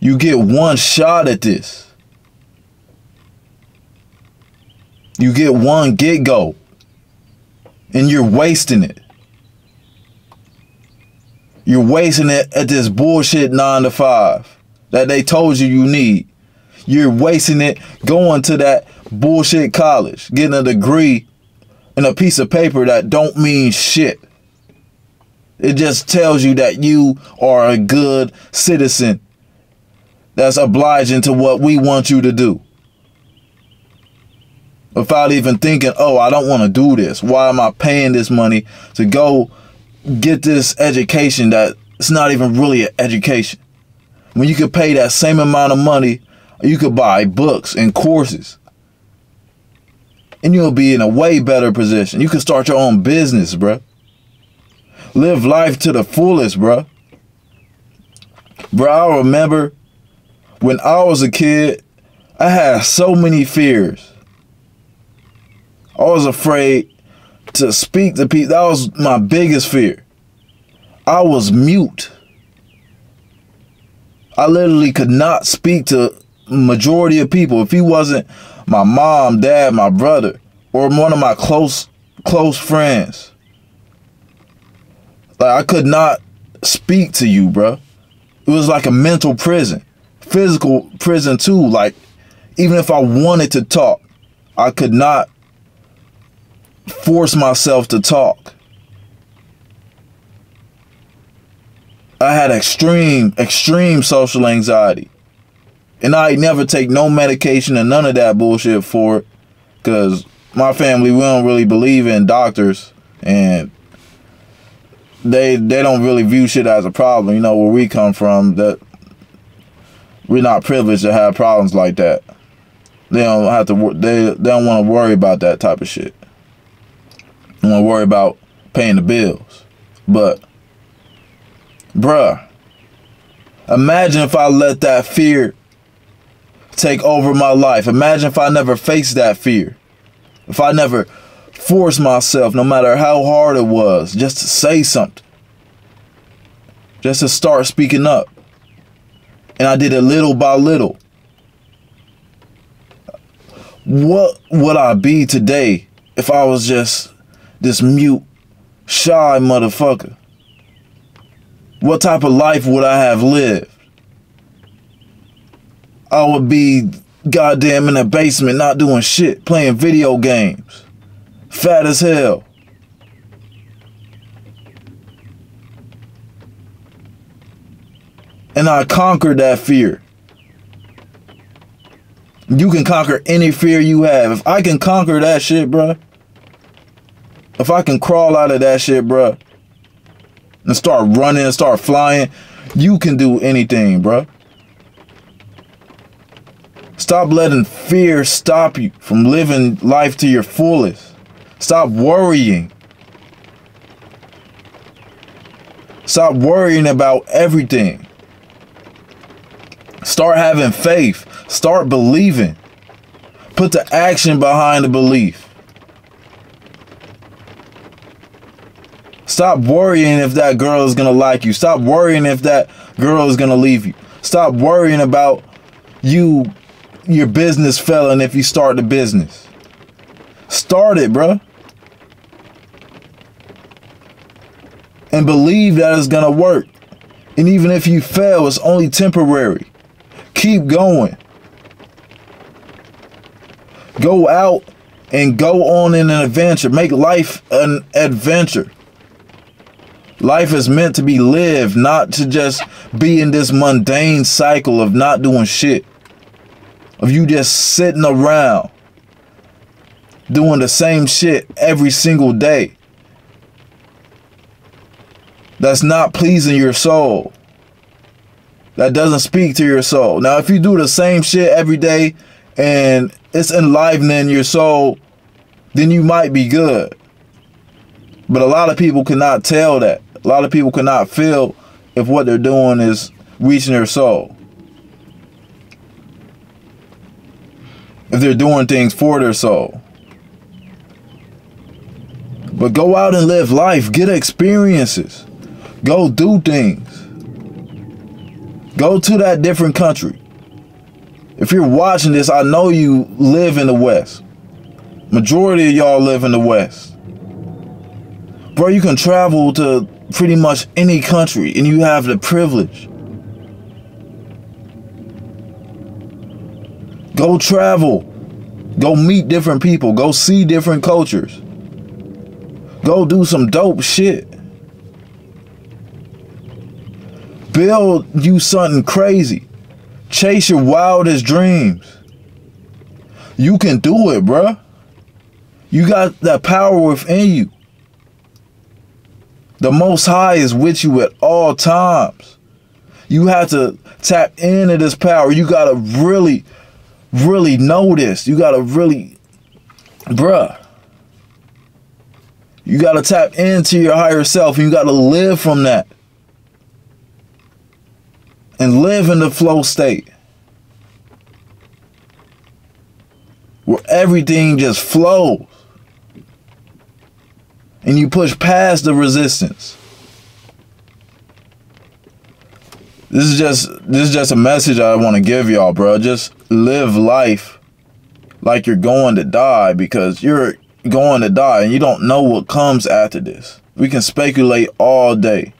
You get one shot at this. You get one get go. And you're wasting it. You're wasting it at this bullshit nine to five that they told you you need. You're wasting it going to that bullshit college, getting a degree and a piece of paper that don't mean shit. It just tells you that you are a good citizen that's obliging to what we want you to do. Without even thinking, oh, I don't want to do this. Why am I paying this money to go get this education that it's not even really an education? When you could pay that same amount of money, you could buy books and courses. And you'll be in a way better position. You can start your own business, bruh. Live life to the fullest, bruh. Bro, I remember when I was a kid, I had so many fears. I was afraid to speak to people. That was my biggest fear. I was mute. I literally could not speak to majority of people. If he wasn't my mom, dad, my brother, or one of my close close friends. Like I could not speak to you, bro. It was like a mental prison. Physical prison too. Like even if I wanted to talk, I could not force myself to talk. I had extreme, extreme social anxiety. And I never take no medication and none of that bullshit for it. Cause my family, we don't really believe in doctors and they they don't really view shit as a problem. You know, where we come from, that we're not privileged to have problems like that. They don't have to. They they don't want to worry about that type of shit. They want to worry about paying the bills. But, bruh, imagine if I let that fear take over my life. Imagine if I never faced that fear. If I never forced myself, no matter how hard it was, just to say something. Just to start speaking up. And I did it little by little. What would I be today if I was just this mute, shy motherfucker? What type of life would I have lived? I would be goddamn in a basement not doing shit, playing video games. Fat as hell. And I conquered that fear. You can conquer any fear you have. If I can conquer that shit, bruh. If I can crawl out of that shit, bruh. And start running and start flying. You can do anything, bruh. Stop letting fear stop you from living life to your fullest. Stop worrying. Stop worrying about everything. Start having faith. Start believing. Put the action behind the belief. Stop worrying if that girl is going to like you. Stop worrying if that girl is going to leave you. Stop worrying about you your business failing if you start the business. Start it, bruh. And believe that it's going to work. And even if you fail, it's only temporary. Keep going. Go out and go on in an adventure. Make life an adventure. Life is meant to be lived, not to just be in this mundane cycle of not doing shit of you just sitting around doing the same shit every single day that's not pleasing your soul that doesn't speak to your soul. Now if you do the same shit every day and it's enlivening your soul then you might be good. But a lot of people cannot tell that. A lot of people cannot feel if what they're doing is reaching their soul. If they're doing things for their soul. But go out and live life, get experiences, go do things. Go to that different country. If you're watching this, I know you live in the West. Majority of y'all live in the West. Bro, you can travel to pretty much any country and you have the privilege. Go travel. Go meet different people. Go see different cultures. Go do some dope shit. Build you something crazy. Chase your wildest dreams. You can do it, bruh. You got that power within you. The Most High is with you at all times. You have to tap into this power. You got to really, really know this. You got to really, bruh. You got to tap into your higher self. And you got to live from that. And live in the flow state. Where everything just flows and you push past the resistance. This is just this is just a message I want to give y'all, bro. Just live life like you're going to die because you're going to die and you don't know what comes after this. We can speculate all day.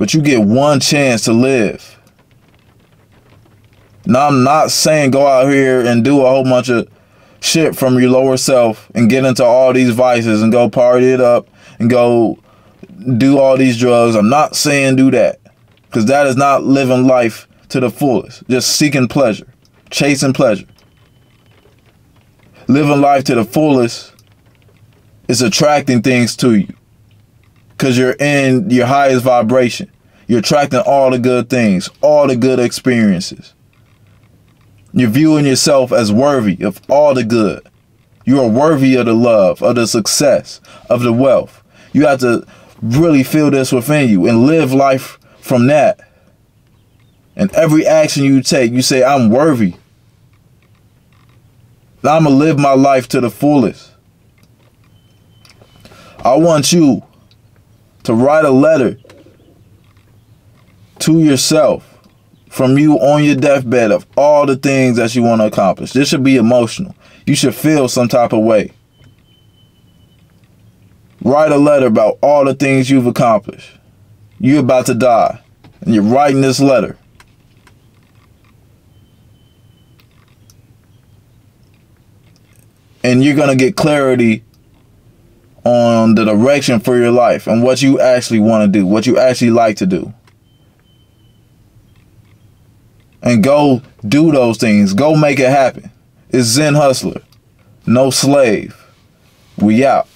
But you get one chance to live. Now I'm not saying go out here and do a whole bunch of shit from your lower self and get into all these vices and go party it up and go do all these drugs. I'm not saying do that because that is not living life to the fullest. Just seeking pleasure, chasing pleasure. Living life to the fullest is attracting things to you because you're in your highest vibration. You're attracting all the good things, all the good experiences. You're viewing yourself as worthy of all the good. You are worthy of the love, of the success, of the wealth. You have to really feel this within you and live life from that. And every action you take, you say, I'm worthy. I'm going to live my life to the fullest. I want you to write a letter to yourself from you on your deathbed of all the things that you want to accomplish. This should be emotional. You should feel some type of way. Write a letter about all the things you've accomplished. You're about to die, and you're writing this letter. And you're going to get clarity on the direction for your life and what you actually want to do, what you actually like to do. and go do those things. Go make it happen. It's Zen Hustler. No slave. We out.